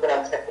good answer.